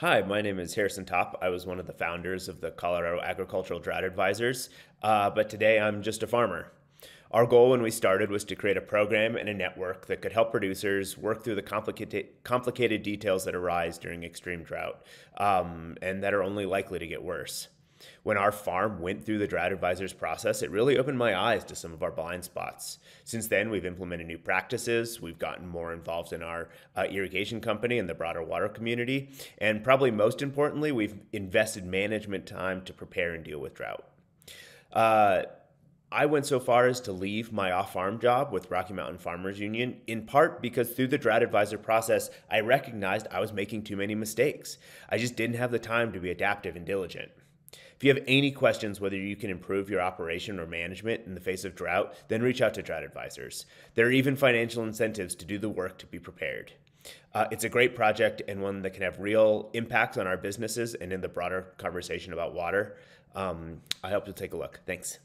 Hi, my name is Harrison Topp. I was one of the founders of the Colorado Agricultural Drought Advisors, uh, but today I'm just a farmer. Our goal when we started was to create a program and a network that could help producers work through the complicated, complicated details that arise during extreme drought um, and that are only likely to get worse when our farm went through the drought advisors process, it really opened my eyes to some of our blind spots. Since then, we've implemented new practices, we've gotten more involved in our uh, irrigation company and the broader water community, and probably most importantly, we've invested management time to prepare and deal with drought. Uh, I went so far as to leave my off farm job with Rocky Mountain Farmers Union, in part because through the drought advisor process, I recognized I was making too many mistakes. I just didn't have the time to be adaptive and diligent. If you have any questions whether you can improve your operation or management in the face of drought, then reach out to Drought Advisors. There are even financial incentives to do the work to be prepared. Uh, it's a great project and one that can have real impacts on our businesses and in the broader conversation about water. Um, I hope you'll take a look. Thanks.